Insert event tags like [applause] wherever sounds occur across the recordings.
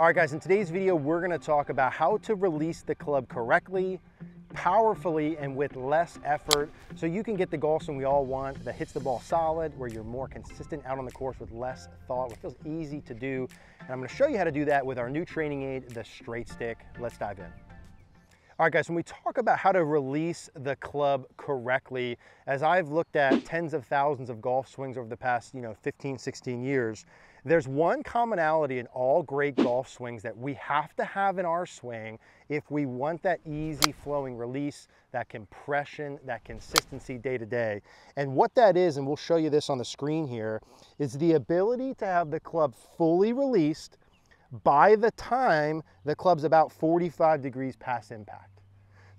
All right guys, in today's video, we're gonna talk about how to release the club correctly, powerfully, and with less effort, so you can get the golf swing we all want that hits the ball solid, where you're more consistent out on the course with less thought, what feels easy to do. And I'm gonna show you how to do that with our new training aid, the straight stick. Let's dive in. All right, guys, when we talk about how to release the club correctly, as I've looked at tens of thousands of golf swings over the past, you know, 15, 16 years, there's one commonality in all great golf swings that we have to have in our swing if we want that easy flowing release, that compression, that consistency day to day. And what that is, and we'll show you this on the screen here, is the ability to have the club fully released by the time the club's about 45 degrees past impact.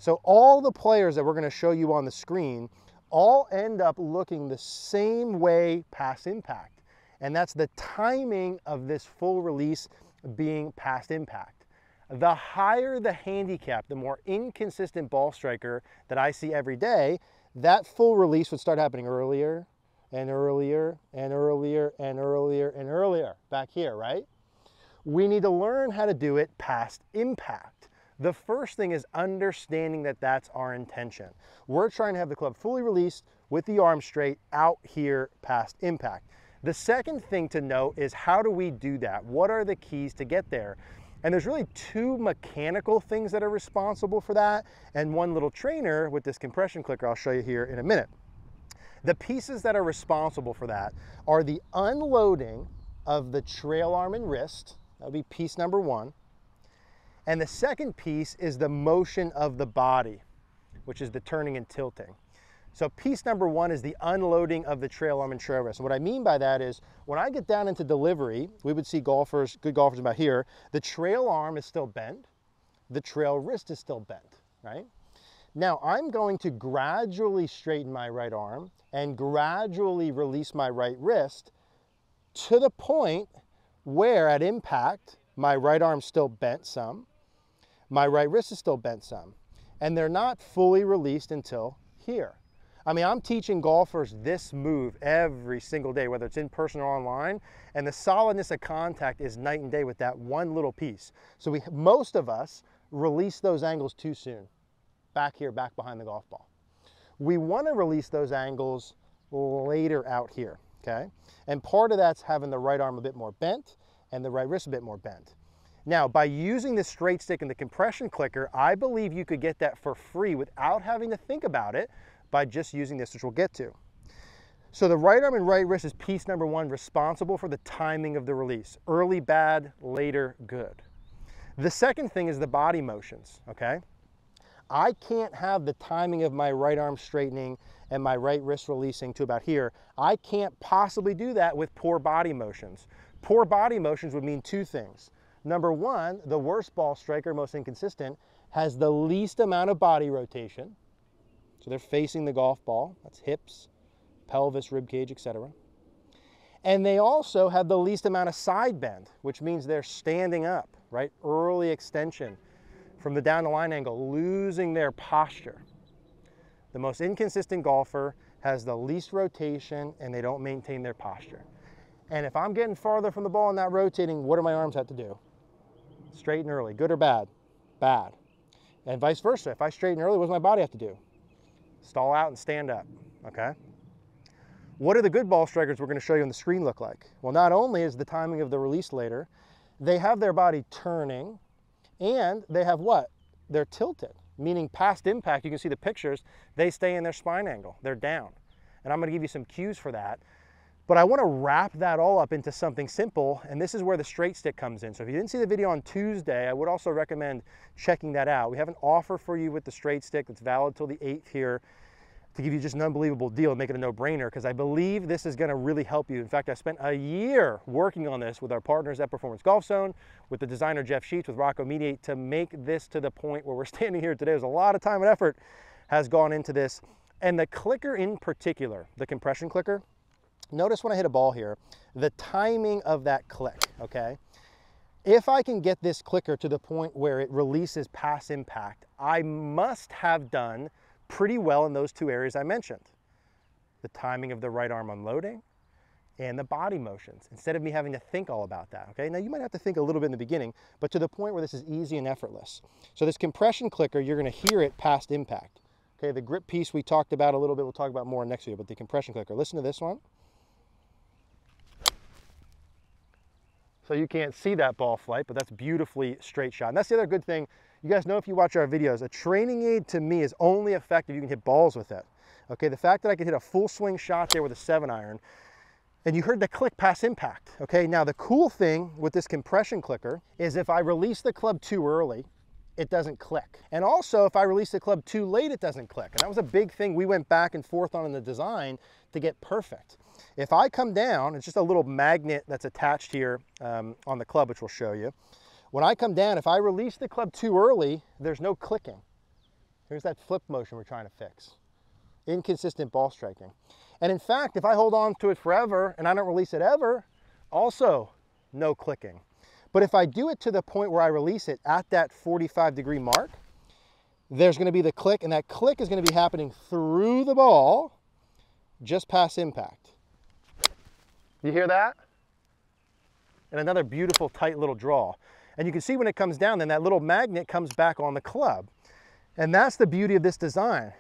So all the players that we're gonna show you on the screen all end up looking the same way past impact and that's the timing of this full release being past impact. The higher the handicap, the more inconsistent ball striker that I see every day, that full release would start happening earlier and earlier and earlier and earlier and earlier back here, right? We need to learn how to do it past impact. The first thing is understanding that that's our intention. We're trying to have the club fully released with the arm straight out here past impact. The second thing to note is how do we do that? What are the keys to get there? And there's really two mechanical things that are responsible for that and one little trainer with this compression clicker I'll show you here in a minute. The pieces that are responsible for that are the unloading of the trail arm and wrist. That would be piece number one. And the second piece is the motion of the body, which is the turning and tilting. So piece number one is the unloading of the trail arm and trail wrist. And what I mean by that is when I get down into delivery, we would see golfers, good golfers about here, the trail arm is still bent, the trail wrist is still bent, right? Now I'm going to gradually straighten my right arm and gradually release my right wrist to the point where at impact, my right arm still bent some, my right wrist is still bent some, and they're not fully released until here. I mean, I'm teaching golfers this move every single day, whether it's in person or online, and the solidness of contact is night and day with that one little piece. So we, most of us release those angles too soon, back here, back behind the golf ball. We want to release those angles later out here, okay? And part of that's having the right arm a bit more bent and the right wrist a bit more bent. Now, by using the straight stick and the compression clicker, I believe you could get that for free without having to think about it by just using this, which we'll get to. So the right arm and right wrist is piece number one, responsible for the timing of the release. Early bad, later good. The second thing is the body motions, okay? I can't have the timing of my right arm straightening and my right wrist releasing to about here. I can't possibly do that with poor body motions. Poor body motions would mean two things. Number one, the worst ball striker, most inconsistent, has the least amount of body rotation, so they're facing the golf ball. That's hips, pelvis, rib cage, etc. And they also have the least amount of side bend, which means they're standing up, right? Early extension from the down the line angle, losing their posture. The most inconsistent golfer has the least rotation and they don't maintain their posture. And if I'm getting farther from the ball and not rotating, what do my arms have to do? Straighten early, good or bad? Bad. And vice versa. If I straighten early, what does my body have to do? stall out and stand up, okay? What do the good ball strikers we're gonna show you on the screen look like? Well, not only is the timing of the release later, they have their body turning and they have what? They're tilted, meaning past impact, you can see the pictures, they stay in their spine angle, they're down. And I'm gonna give you some cues for that. But I wanna wrap that all up into something simple, and this is where the straight stick comes in. So if you didn't see the video on Tuesday, I would also recommend checking that out. We have an offer for you with the straight stick that's valid till the 8th here to give you just an unbelievable deal and make it a no-brainer because I believe this is gonna really help you. In fact, I spent a year working on this with our partners at Performance Golf Zone, with the designer Jeff Sheets, with Rocco Mediate to make this to the point where we're [laughs] standing here today. There's a lot of time and effort has gone into this. And the clicker in particular, the compression clicker, notice when I hit a ball here, the timing of that click, okay? If I can get this clicker to the point where it releases pass impact, I must have done pretty well in those two areas I mentioned. The timing of the right arm unloading and the body motions instead of me having to think all about that, okay? Now you might have to think a little bit in the beginning, but to the point where this is easy and effortless. So this compression clicker, you're gonna hear it past impact. Okay, the grip piece we talked about a little bit, we'll talk about more next video, but the compression clicker, listen to this one. So you can't see that ball flight, but that's beautifully straight shot. And that's the other good thing. You guys know if you watch our videos, a training aid to me is only effective you can hit balls with it. Okay, the fact that I could hit a full swing shot there with a seven iron, and you heard the click pass impact. Okay, now the cool thing with this compression clicker is if I release the club too early, it doesn't click. And also if I release the club too late, it doesn't click. And that was a big thing we went back and forth on in the design to get perfect. If I come down, it's just a little magnet that's attached here um, on the club, which we'll show you. When I come down, if I release the club too early, there's no clicking. Here's that flip motion we're trying to fix. Inconsistent ball striking. And in fact, if I hold on to it forever and I don't release it ever, also no clicking. But if I do it to the point where I release it at that 45 degree mark, there's gonna be the click and that click is gonna be happening through the ball just past impact. You hear that? And another beautiful tight little draw. And you can see when it comes down, then that little magnet comes back on the club. And that's the beauty of this design.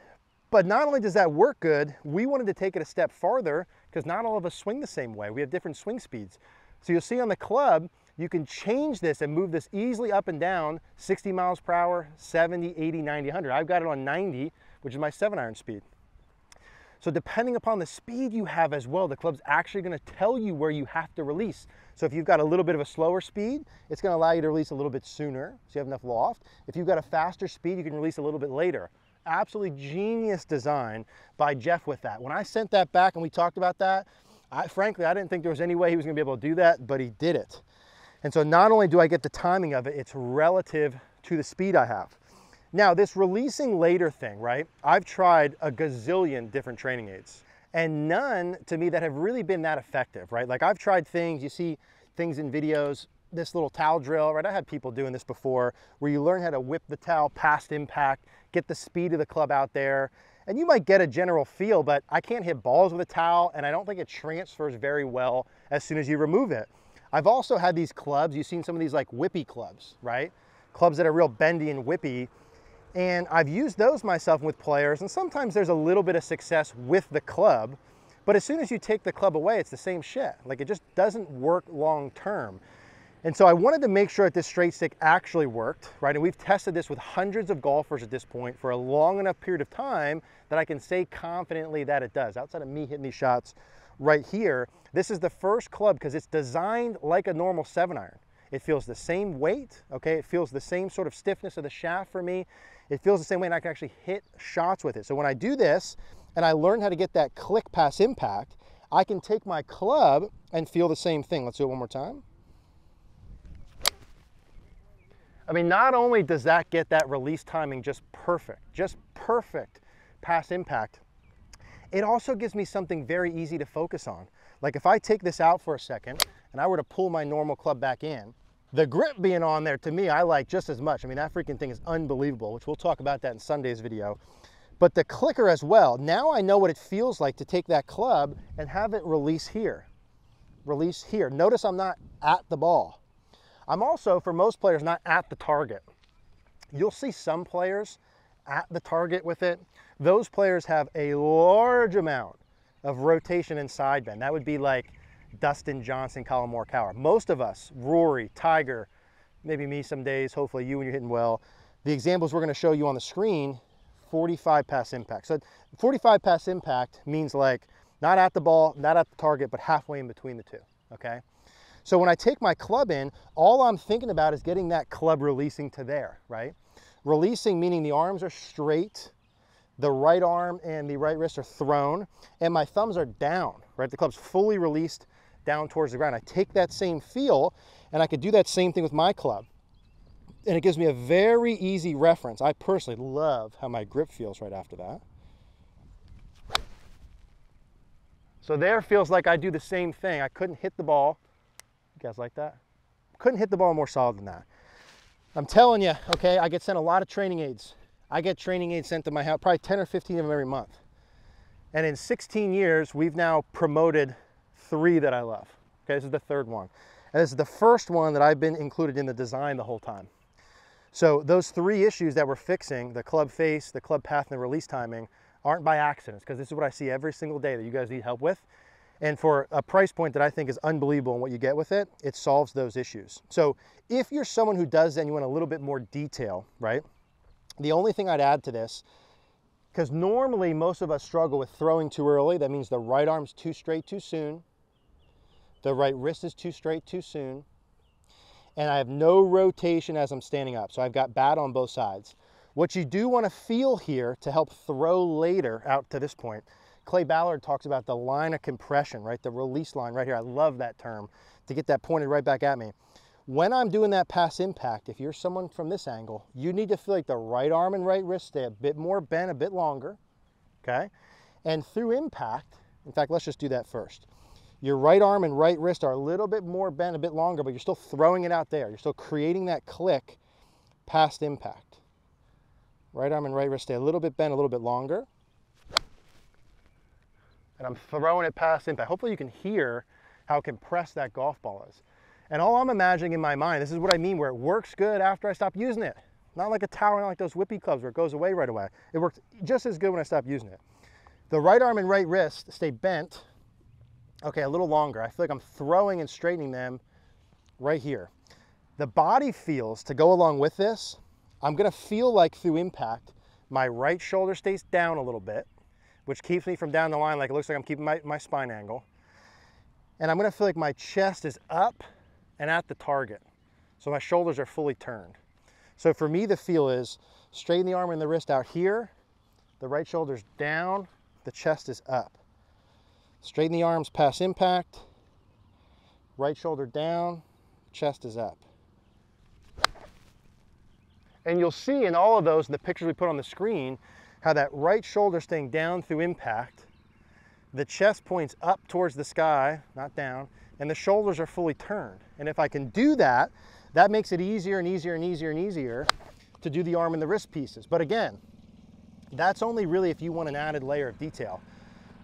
But not only does that work good, we wanted to take it a step farther because not all of us swing the same way. We have different swing speeds. So you'll see on the club, you can change this and move this easily up and down 60 miles per hour, 70, 80, 90, 100. I've got it on 90, which is my seven iron speed. So depending upon the speed you have as well, the club's actually gonna tell you where you have to release. So if you've got a little bit of a slower speed, it's gonna allow you to release a little bit sooner, so you have enough loft. If you've got a faster speed, you can release a little bit later. Absolutely genius design by Jeff with that. When I sent that back and we talked about that, I, frankly, I didn't think there was any way he was gonna be able to do that, but he did it. And so not only do I get the timing of it, it's relative to the speed I have. Now, this releasing later thing, right? I've tried a gazillion different training aids and none to me that have really been that effective, right? Like I've tried things, you see things in videos, this little towel drill, right? I had people doing this before where you learn how to whip the towel past impact, get the speed of the club out there, and you might get a general feel, but I can't hit balls with a towel and I don't think it transfers very well as soon as you remove it. I've also had these clubs, you've seen some of these like whippy clubs, right? Clubs that are real bendy and whippy and I've used those myself with players, and sometimes there's a little bit of success with the club, but as soon as you take the club away, it's the same shit. Like it just doesn't work long term. And so I wanted to make sure that this straight stick actually worked, right? And we've tested this with hundreds of golfers at this point for a long enough period of time that I can say confidently that it does. Outside of me hitting these shots right here, this is the first club because it's designed like a normal seven iron. It feels the same weight, okay? It feels the same sort of stiffness of the shaft for me. It feels the same way and I can actually hit shots with it. So when I do this and I learn how to get that click pass impact, I can take my club and feel the same thing. Let's do it one more time. I mean, not only does that get that release timing just perfect, just perfect pass impact, it also gives me something very easy to focus on. Like if I take this out for a second and I were to pull my normal club back in, the grip being on there, to me, I like just as much. I mean, that freaking thing is unbelievable, which we'll talk about that in Sunday's video. But the clicker as well, now I know what it feels like to take that club and have it release here. Release here. Notice I'm not at the ball. I'm also, for most players, not at the target. You'll see some players at the target with it. Those players have a large amount of rotation and side bend. That would be like Dustin Johnson, Collin Morikawa. Most of us, Rory, Tiger, maybe me some days, hopefully you when you're hitting well. The examples we're gonna show you on the screen, 45 pass impact. So 45 pass impact means like not at the ball, not at the target, but halfway in between the two, okay? So when I take my club in, all I'm thinking about is getting that club releasing to there, right? Releasing meaning the arms are straight, the right arm and the right wrist are thrown, and my thumbs are down, right? The club's fully released down towards the ground. I take that same feel and I could do that same thing with my club. And it gives me a very easy reference. I personally love how my grip feels right after that. So there feels like I do the same thing. I couldn't hit the ball. You guys like that? Couldn't hit the ball more solid than that. I'm telling you, okay, I get sent a lot of training aids. I get training aids sent to my house, probably 10 or 15 of them every month. And in 16 years, we've now promoted three that I love. Okay, this is the third one. And this is the first one that I've been included in the design the whole time. So those three issues that we're fixing, the club face, the club path, and the release timing, aren't by accidents, because this is what I see every single day that you guys need help with. And for a price point that I think is unbelievable in what you get with it, it solves those issues. So if you're someone who does and you want a little bit more detail, right? The only thing I'd add to this, because normally most of us struggle with throwing too early. That means the right arm's too straight too soon. The right wrist is too straight too soon. And I have no rotation as I'm standing up. So I've got bad on both sides. What you do want to feel here to help throw later out to this point Clay Ballard talks about the line of compression, right? The release line right here. I love that term to get that pointed right back at me. When I'm doing that pass impact, if you're someone from this angle, you need to feel like the right arm and right wrist stay a bit more bent, a bit longer, okay? And through impact, in fact, let's just do that first. Your right arm and right wrist are a little bit more bent, a bit longer, but you're still throwing it out there. You're still creating that click past impact. Right arm and right wrist stay a little bit bent, a little bit longer and I'm throwing it past impact. Hopefully you can hear how compressed that golf ball is. And all I'm imagining in my mind, this is what I mean, where it works good after I stop using it. Not like a tower, not like those whippy clubs where it goes away right away. It works just as good when I stop using it. The right arm and right wrist stay bent, okay, a little longer. I feel like I'm throwing and straightening them right here. The body feels, to go along with this, I'm gonna feel like through impact, my right shoulder stays down a little bit, which keeps me from down the line like it looks like I'm keeping my, my spine angle. And I'm gonna feel like my chest is up and at the target. So my shoulders are fully turned. So for me, the feel is straighten the arm and the wrist out here, the right shoulder's down, the chest is up. Straighten the arms past impact, right shoulder down, chest is up. And you'll see in all of those, in the pictures we put on the screen, how that right shoulder staying down through impact, the chest points up towards the sky, not down, and the shoulders are fully turned. And if I can do that, that makes it easier and easier and easier and easier to do the arm and the wrist pieces. But again, that's only really if you want an added layer of detail.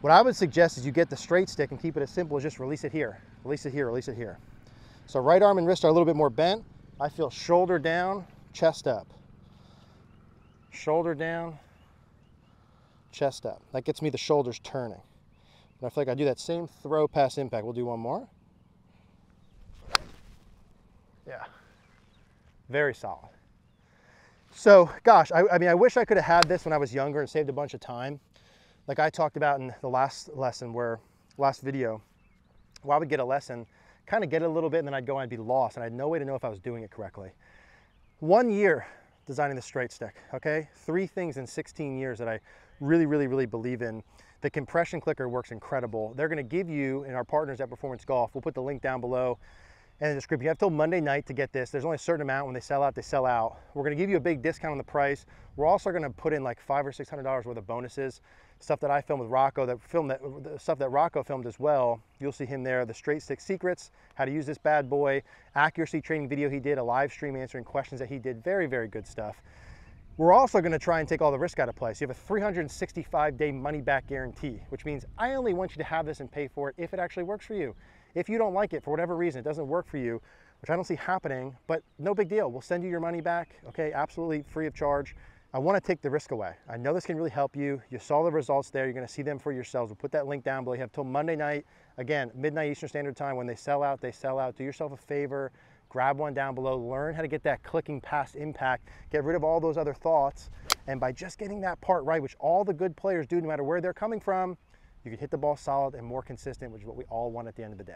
What I would suggest is you get the straight stick and keep it as simple as just release it here, release it here, release it here. So right arm and wrist are a little bit more bent. I feel shoulder down, chest up. Shoulder down, chest up. That gets me the shoulders turning. And I feel like I do that same throw pass impact. We'll do one more. Yeah, very solid. So, gosh, I, I mean, I wish I could have had this when I was younger and saved a bunch of time. Like I talked about in the last lesson where, last video, where I would get a lesson, kind of get it a little bit, and then I'd go and I'd be lost, and I had no way to know if I was doing it correctly. One year designing the straight stick, okay? Three things in 16 years that I really, really, really believe in. The compression clicker works incredible. They're gonna give you, and our partners at Performance Golf, we'll put the link down below in the description. You have till Monday night to get this. There's only a certain amount. When they sell out, they sell out. We're gonna give you a big discount on the price. We're also gonna put in like five or six hundred dollars worth of bonuses. Stuff that I filmed with Rocco, that film that the stuff that Rocco filmed as well. You'll see him there. The straight stick secrets, how to use this bad boy, accuracy training video he did, a live stream answering questions that he did. Very, very good stuff. We're also gonna try and take all the risk out of play. So you have a 365 day money back guarantee, which means I only want you to have this and pay for it if it actually works for you. If you don't like it for whatever reason, it doesn't work for you, which I don't see happening, but no big deal. We'll send you your money back, okay? Absolutely free of charge. I wanna take the risk away. I know this can really help you. You saw the results there. You're gonna see them for yourselves. We'll put that link down below. You have till Monday night, again, midnight Eastern Standard Time. When they sell out, they sell out. Do yourself a favor grab one down below, learn how to get that clicking past impact, get rid of all those other thoughts. And by just getting that part right, which all the good players do no matter where they're coming from, you can hit the ball solid and more consistent, which is what we all want at the end of the day.